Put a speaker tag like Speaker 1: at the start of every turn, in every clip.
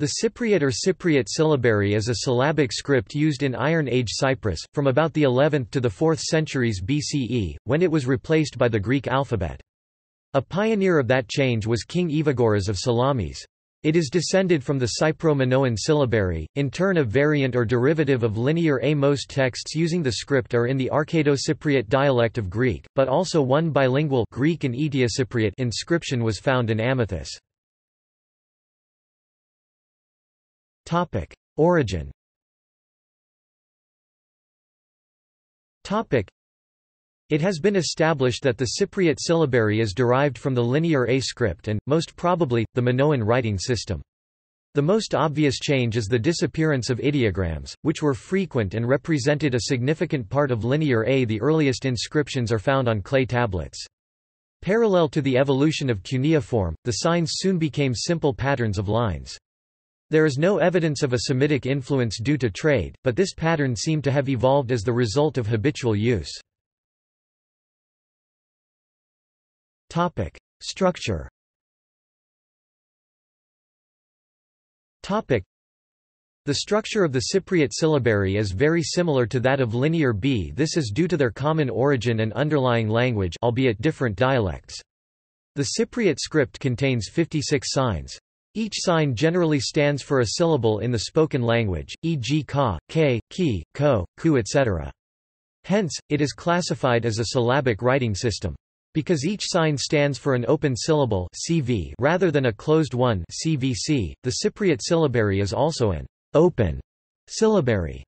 Speaker 1: The Cypriot or Cypriote syllabary is a syllabic script used in Iron Age Cyprus, from about the 11th to the 4th centuries BCE, when it was replaced by the Greek alphabet. A pioneer of that change was King Evagoras of Salamis. It is descended from the Cypro-Minoan syllabary, in turn a variant or derivative of Linear A. Most texts using the script are in the Arcado-Cypriot dialect of Greek, but also one bilingual Greek and Eteocypriot inscription was found in Amathus. Topic: Origin. Topic: It has been established that the Cypriot syllabary is derived from the Linear A script and, most probably, the Minoan writing system. The most obvious change is the disappearance of ideograms, which were frequent and represented a significant part of Linear A. The earliest inscriptions are found on clay tablets. Parallel to the evolution of cuneiform, the signs soon became simple patterns of lines. There is no evidence of a Semitic influence due to trade, but this pattern seemed to have evolved as the result of habitual use. Structure the structure of the Cypriot syllabary is very similar to that of Linear B. This is due to their common origin and underlying language albeit different dialects. The Cypriot script contains 56 signs. Each sign generally stands for a syllable in the spoken language, e.g. ka, k, ki, ko, ku etc. Hence, it is classified as a syllabic writing system. Because each sign stands for an open syllable CV rather than a closed one CVC, the Cypriot syllabary is also an open syllabary.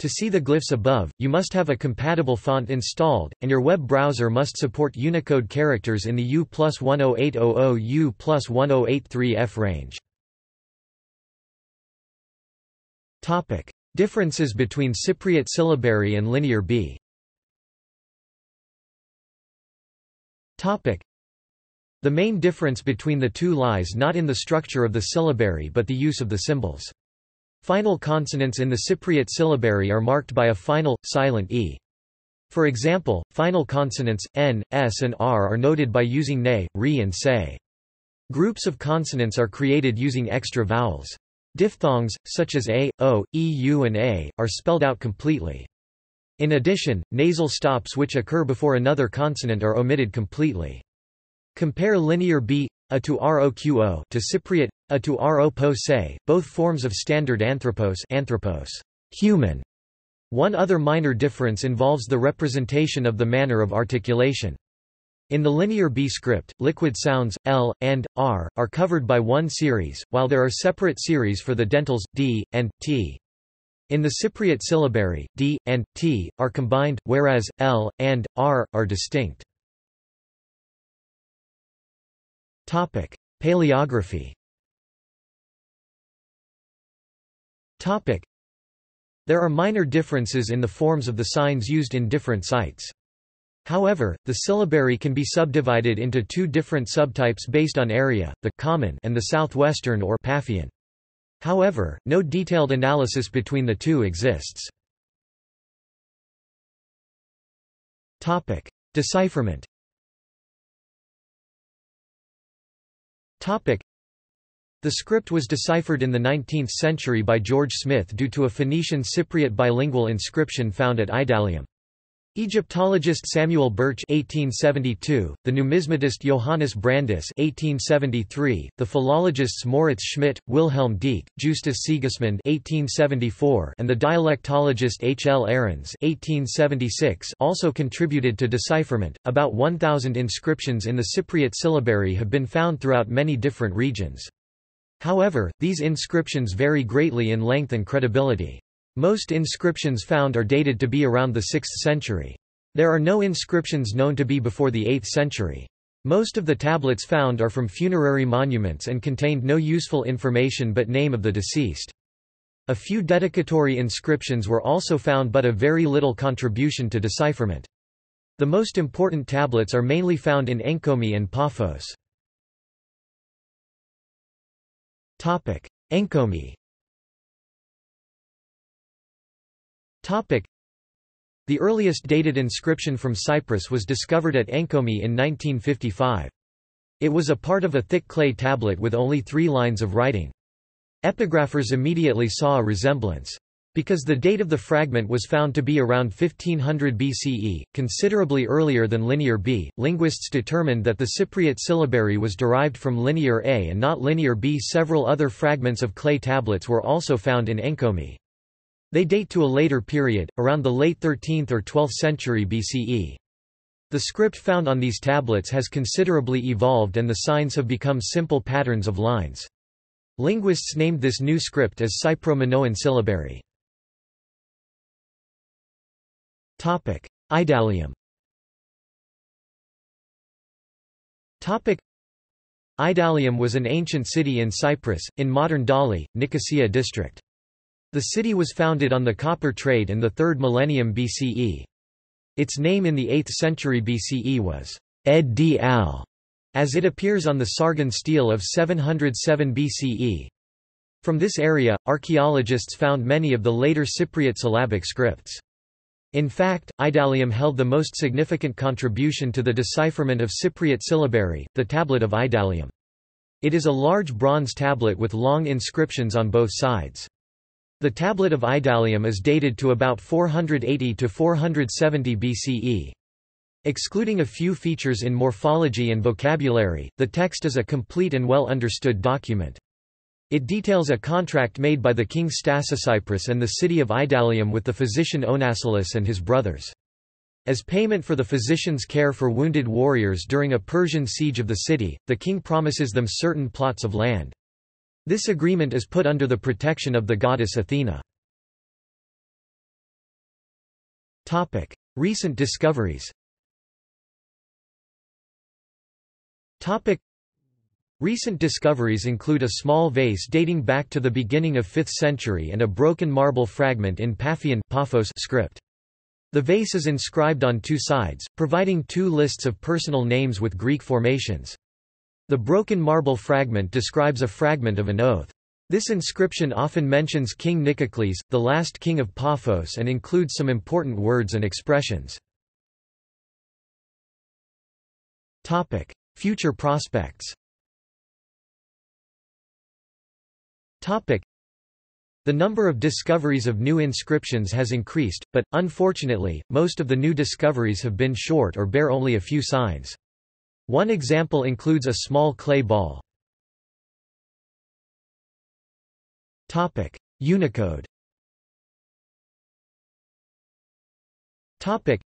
Speaker 1: To see the glyphs above, you must have a compatible font installed, and your web browser must support Unicode characters in the U plus 10800 U plus 1083F range. Topic. Differences between Cypriot syllabary and Linear B Topic. The main difference between the two lies not in the structure of the syllabary but the use of the symbols. Final consonants in the Cypriot syllabary are marked by a final, silent e. For example, final consonants, n, s and r are noted by using ne, re and se. Groups of consonants are created using extra vowels. Diphthongs, such as a, o, e, u and a, are spelled out completely. In addition, nasal stops which occur before another consonant are omitted completely. Compare linear b a to roqo to Cypriot, a to ro both forms of standard anthropos, anthropos human. One other minor difference involves the representation of the manner of articulation. In the linear B script, liquid sounds, L, and, R, are covered by one series, while there are separate series for the dentals, D, and, T. In the Cypriot syllabary, D, and, T, are combined, whereas, L, and, R, are distinct. Topic: Paleography. Topic: There are minor differences in the forms of the signs used in different sites. However, the syllabary can be subdivided into two different subtypes based on area, the common and the southwestern or Paphian. However, no detailed analysis between the two exists. Decipherment. The script was deciphered in the 19th century by George Smith due to a Phoenician Cypriot bilingual inscription found at Idalium. Egyptologist Samuel Birch (1872), the numismatist Johannes Brandis (1873), the philologists Moritz Schmidt, Wilhelm Deecke, Justus Sigismund (1874), and the dialectologist H. L. Ahrens (1876) also contributed to decipherment. About 1,000 inscriptions in the Cypriot syllabary have been found throughout many different regions. However, these inscriptions vary greatly in length and credibility. Most inscriptions found are dated to be around the 6th century. There are no inscriptions known to be before the 8th century. Most of the tablets found are from funerary monuments and contained no useful information but name of the deceased. A few dedicatory inscriptions were also found but a very little contribution to decipherment. The most important tablets are mainly found in Enkomi and Paphos. Enkomi The earliest dated inscription from Cyprus was discovered at Enkomi in 1955. It was a part of a thick clay tablet with only three lines of writing. Epigraphers immediately saw a resemblance. Because the date of the fragment was found to be around 1500 BCE, considerably earlier than Linear B, linguists determined that the Cypriot syllabary was derived from Linear A and not Linear B. Several other fragments of clay tablets were also found in Enkomi. They date to a later period, around the late 13th or 12th century BCE. The script found on these tablets has considerably evolved and the signs have become simple patterns of lines. Linguists named this new script as Cypro-Minoan syllabary. Topic: Idalium. Topic: Idalium was an ancient city in Cyprus, in modern Dali, Nicosia district. The city was founded on the copper trade in the 3rd millennium BCE. Its name in the 8th century BCE was Ed di al, as it appears on the Sargon stele of 707 BCE. From this area, archaeologists found many of the later Cypriot syllabic scripts. In fact, Idalium held the most significant contribution to the decipherment of Cypriot syllabary, the Tablet of Idalium. It is a large bronze tablet with long inscriptions on both sides. The Tablet of Idalium is dated to about 480 to 470 BCE. Excluding a few features in morphology and vocabulary, the text is a complete and well understood document. It details a contract made by the king Stasicypros and the city of Idalium with the physician Onasilos and his brothers. As payment for the physician's care for wounded warriors during a Persian siege of the city, the king promises them certain plots of land. This agreement is put under the protection of the goddess Athena. Recent discoveries Recent discoveries include a small vase dating back to the beginning of 5th century and a broken marble fragment in Paphian Paphos script. The vase is inscribed on two sides, providing two lists of personal names with Greek formations. The broken marble fragment describes a fragment of an oath. This inscription often mentions King Nicocles, the last king of Paphos and includes some important words and expressions. Future prospects The number of discoveries of new inscriptions has increased, but, unfortunately, most of the new discoveries have been short or bear only a few signs. One example includes a small clay ball. Topic. Unicode Topic.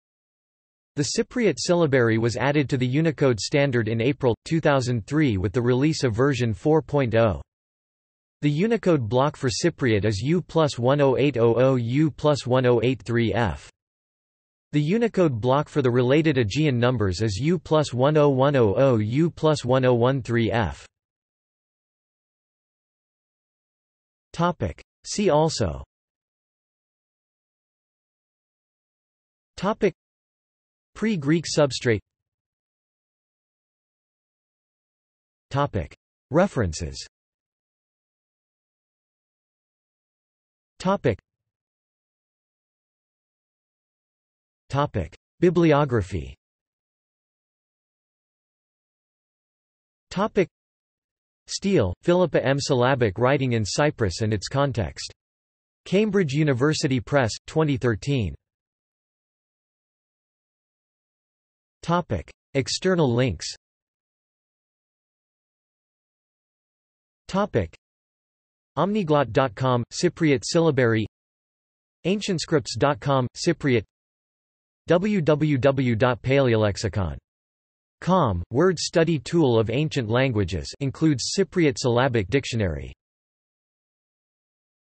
Speaker 1: the Cypriot syllabary was added to the Unicode standard in April, 2003 with the release of version 4.0. The Unicode block for Cypriot is U plus 10800 U plus 1083F. The Unicode block for the related Aegean numbers is U plus 10100 U plus 1013F. See also. Pre-Greek substrate. References Topic. Topic. Bibliography Topic. Steele, Philippa M. Syllabic Writing in Cyprus and its Context. Cambridge University Press, 2013. Topic. External links Topic. Omniglot.com, Cypriot syllabary Ancientscripts.com, Cypriot www.paleolexicon.com, word study tool of ancient languages includes Cypriot syllabic dictionary